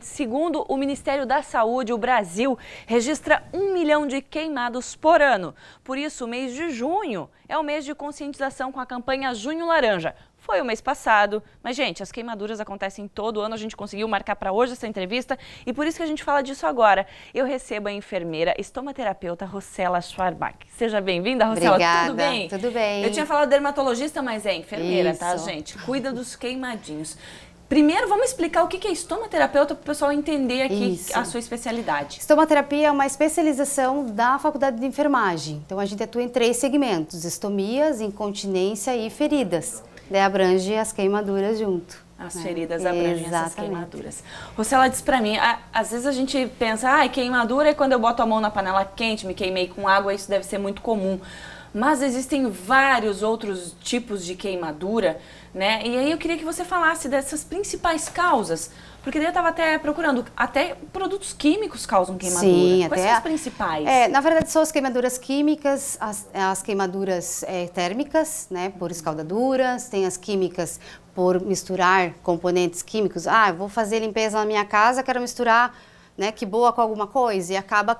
Segundo o Ministério da Saúde, o Brasil registra um milhão de queimados por ano. Por isso, o mês de junho é o mês de conscientização com a campanha Junho Laranja. Foi o mês passado, mas, gente, as queimaduras acontecem todo ano. A gente conseguiu marcar para hoje essa entrevista e por isso que a gente fala disso agora. Eu recebo a enfermeira estomaterapeuta Rossella Schwarbach. Seja bem-vinda, Rossella. Obrigada. Tudo bem? Tudo bem. Eu tinha falado dermatologista, mas é enfermeira, tá, Isso. gente? Cuida dos queimadinhos. Primeiro, vamos explicar o que é estomaterapeuta para o pessoal entender aqui Isso. a sua especialidade. Estomaterapia é uma especialização da Faculdade de Enfermagem. Então a gente atua em três segmentos: estomias, incontinência e feridas. Daí abrange as queimaduras junto. As né? feridas abrangem essas Exatamente. queimaduras. Você ela disse pra mim, a- às vezes a gente pensa, ah, queimadura é quando eu boto a mão na panela quente, me queimei com água, isso deve ser muito comum. Mas existem vários outros tipos de queimadura, né? E aí eu queria que você falasse dessas principais causas. Porque daí eu estava até procurando, até produtos químicos causam queimadura. Sim, Quais até são as principais? É, na verdade, são as queimaduras químicas, as, as queimaduras é, térmicas, né, por escaldaduras, tem as químicas por misturar componentes químicos. Ah, eu vou fazer limpeza na minha casa, quero misturar, né, que boa com alguma coisa e acaba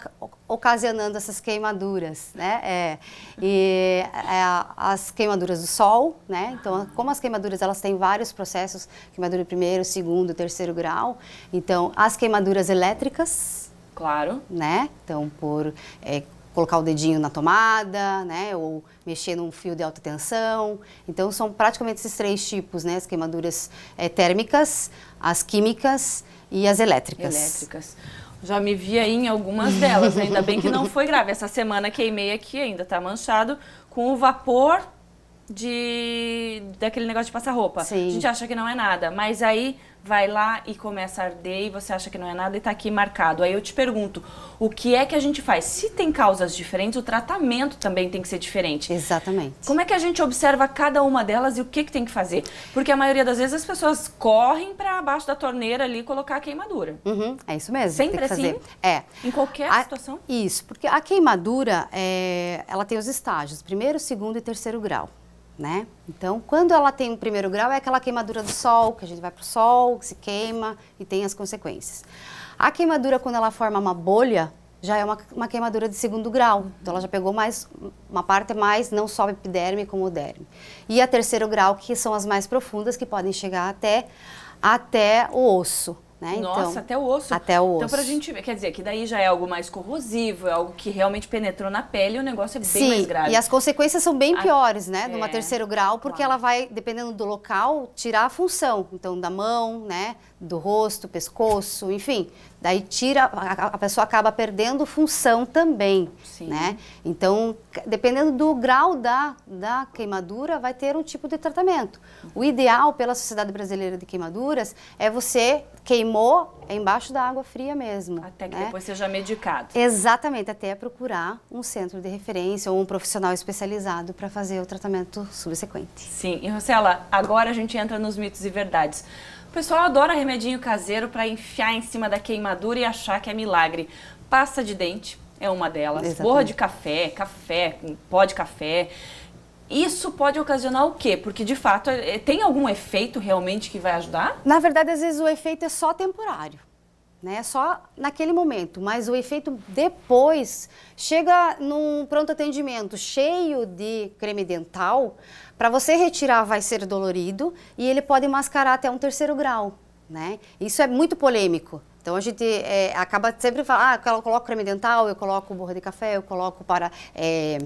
ocasionando essas queimaduras, né? É, e é, as queimaduras do sol, né? Então, como as queimaduras elas têm vários processos, queimadura primeiro, segundo, terceiro grau. Então, as queimaduras elétricas, Claro. né? Então, por é, colocar o dedinho na tomada, né? Ou mexer num fio de alta tensão. Então, são praticamente esses três tipos, né? As queimaduras é, térmicas, as químicas e as elétricas. Elétricas. Já me vi aí em algumas delas, ainda bem que não foi grave. Essa semana queimei aqui, ainda tá manchado, com o vapor de daquele negócio de passar roupa. Sim. A gente acha que não é nada, mas aí vai lá e começa a arder e você acha que não é nada e tá aqui marcado. Aí eu te pergunto, o que é que a gente faz? Se tem causas diferentes, o tratamento também tem que ser diferente. Exatamente. Como é que a gente observa cada uma delas e o que, que tem que fazer? Porque a maioria das vezes as pessoas correm para baixo da torneira ali colocar a queimadura. Uhum, é isso mesmo. Sempre assim? É. Em qualquer A- situação? Isso, porque a queimadura, é, ela tem os estágios, primeiro, segundo e terceiro grau, né? Então, quando ela tem o primeiro grau, é aquela queimadura do sol, que a gente vai pro sol, se queima e tem as consequências. A queimadura, quando ela forma uma bolha, já é uma, uma queimadura de segundo grau. Então, ela já pegou mais, uma parte mais, não só epiderme como o derme. E a terceiro grau, que são as mais profundas, que podem chegar até, até o osso. Né? Nossa, então, até o osso. Até o osso. Então, pra gente ver, quer dizer, que daí já é algo mais corrosivo, é algo que realmente penetrou na pele e o negócio é bem Sim, mais grave. e as consequências são bem Ah, piores, né? é, Numa terceiro grau, porque claro. ela vai, dependendo do local, tirar a função. Então, da mão, né? Do rosto, pescoço, enfim. Daí tira, a, a pessoa acaba perdendo função também, Sim. né? Então, dependendo do grau da, da queimadura, vai ter um tipo de tratamento. O ideal pela Sociedade Brasileira de Queimaduras é você queimou é embaixo da água fria mesmo. Até que né? depois seja medicado. Exatamente, até procurar um centro de referência ou um profissional especializado para fazer o tratamento subsequente. Sim, e Rosela, agora a gente entra nos mitos e verdades. O pessoal adora remedinho caseiro para enfiar em cima da queimadura e achar que é milagre. Pasta de dente é uma delas, Exatamente. borra de café, café, pó de café. Isso pode ocasionar o quê? Porque de fato é- tem algum efeito realmente que vai ajudar? Na verdade, às vezes o efeito é só temporário, né? Só naquele momento, mas o efeito depois chega num pronto atendimento cheio de creme dental, para você retirar vai ser dolorido e ele pode mascarar até um terceiro grau, né? Isso é muito polêmico. Então a gente é, acaba sempre falando, ah, eu coloco creme dental, eu coloco borra de café, eu coloco para é,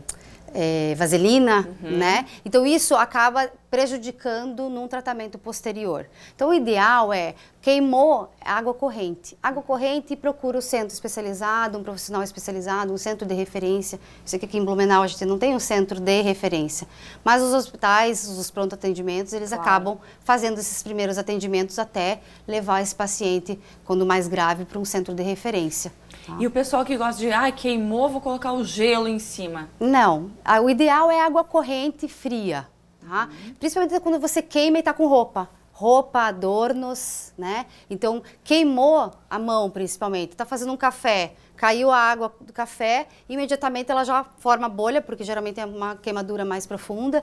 é, vaselina, né? Então isso acaba prejudicando num tratamento posterior. Então o ideal é queimou água corrente. Água corrente procura o centro especializado, um profissional especializado, um centro de referência. Eu sei que aqui em Blumenau a gente não tem um centro de referência, mas os hospitais, os pronto atendimentos, eles Claro. acabam fazendo esses primeiros atendimentos até levar esse paciente, quando mais grave, para um centro de referência. Tá? E o pessoal que gosta de, ai, queimou, vou colocar o gelo em cima. Não, o ideal é água corrente fria, tá? Principalmente quando você queima e está com roupa. Roupa, adornos, né? Então, queimou a mão, principalmente. Está fazendo um café, caiu a água do café, imediatamente ela já forma bolha, porque geralmente é uma queimadura mais profunda.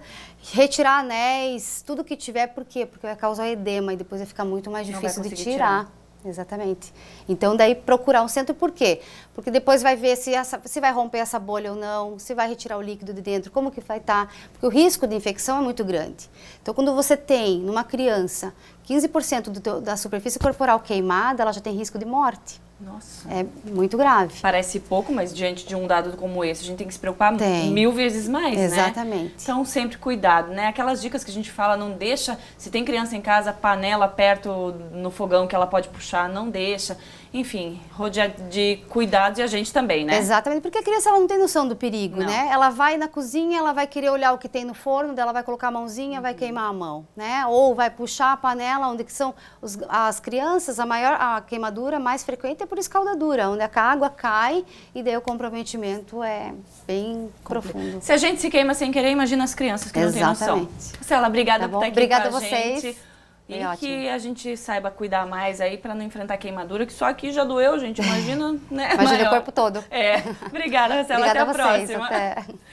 Retirar anéis, tudo que tiver, por quê? Porque vai causar edema e depois vai ficar muito mais difícil de conseguir tirar. Exatamente. Então, daí procurar um centro, por quê? Porque depois vai ver se, essa, se vai romper essa bolha ou não, se vai retirar o líquido de dentro, como que vai estar. Tá. Porque o risco de infecção é muito grande. Então, quando você tem numa criança 15% teu, da superfície corporal queimada, ela já tem risco de morte. Nossa. É muito grave. Parece pouco, mas diante de um dado como esse, a gente tem que se preocupar tem. mil vezes mais, né? Exatamente. Né? Então, sempre cuidado, né? Aquelas dicas que a gente fala, não deixa, se tem criança em casa, panela perto no fogão que ela pode puxar, não deixa enfim, rodeado de cuidados e a gente também, né? Exatamente, porque a criança ela não tem noção do perigo, não. né? Ela vai na cozinha, ela vai querer olhar o que tem no forno, ela vai colocar a mãozinha, uhum. vai queimar a mão, né? Ou vai puxar a panela, onde que são os, as crianças, a maior a queimadura mais frequente é por escaldadura, onde a água cai e daí o comprometimento é bem profundo. Se a gente se queima sem querer, imagina as crianças que Exatamente. não têm noção. Marcela, obrigada tá por estar aqui obrigada a vocês. gente. E é que a gente saiba cuidar mais aí para não enfrentar queimadura, que só aqui já doeu, gente. Imagina, né? Imagina maior. o corpo todo. É. Obrigada, Marcela. Até a, a vocês, próxima. Até.